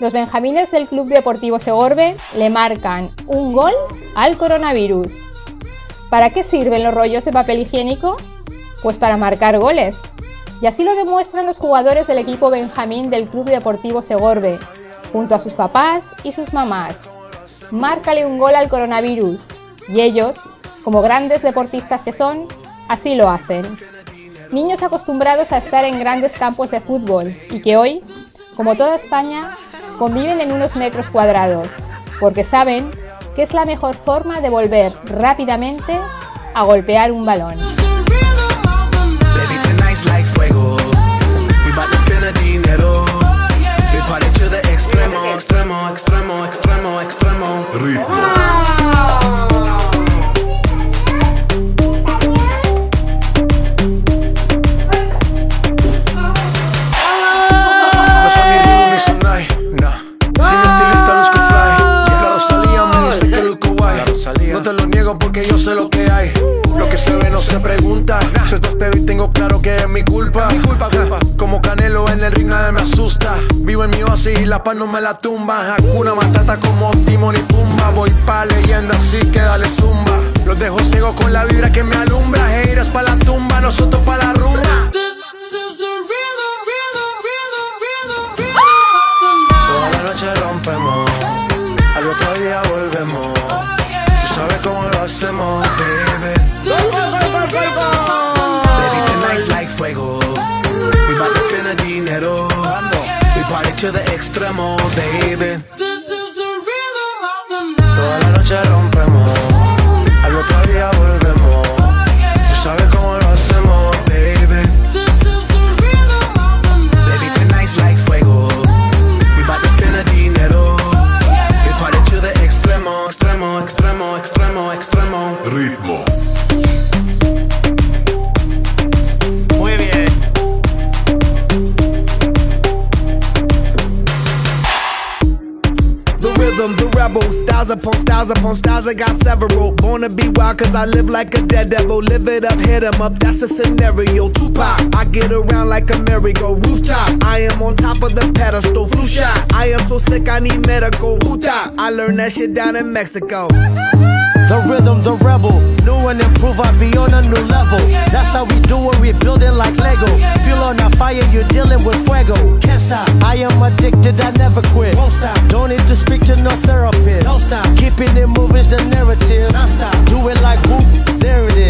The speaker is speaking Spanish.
Los benjamines del Club Deportivo Segorbe le marcan un gol al coronavirus. ¿Para qué sirven los rollos de papel higiénico? Pues para marcar goles. Y así lo demuestran los jugadores del equipo benjamín del Club Deportivo Segorbe, junto a sus papás y sus mamás. Márcale un gol al coronavirus. Y ellos, como grandes deportistas que son, así lo hacen. Niños acostumbrados a estar en grandes campos de fútbol y que hoy, como toda España, conviven en unos metros cuadrados, porque saben que es la mejor forma de volver rápidamente a golpear un balón. Porque yo sé lo que hay. Lo que se ve no se pregunta. Yo te espero y tengo claro que es mi culpa. Mi culpa, Como Canelo en el ring nadie me asusta. Vivo en mi oasis y la paz no me la tumba. Hakuna Matata como Timon y Pumba. Voy pa' leyenda así que dale zumba. Los dejo ciego con la vibra que me alumbra. Heiras pa' la tumba, nosotros pa' la rumba. Toda la noche rompemos. Al otro día volvemos sabes cómo hacemos, baby. Baby, tonight's like fuego. We bout to spend the dinero. We party to the extremo, baby. Toda la noche rompemos. Rebel, styles upon styles upon styles, I got several. Born to be wild, cause I live like a dead devil. Live it up, hit 'em up, that's a scenario. Tupac, I get around like a merry-go rooftop. I am on top of the pedestal, flu shot. I am so sick, I need medical. Huta, I learned that shit down in Mexico. The rhythm, the rebel. New and improve, I be on a new level. That's how we do it, we building like Lego. On a fire, you're dealing with fuego. Can't stop, I am addicted, I never quit. Won't stop, don't need to speak to no therapist. Don't stop, keeping it moving's the narrative. Non stop, do it like whoop, there it is.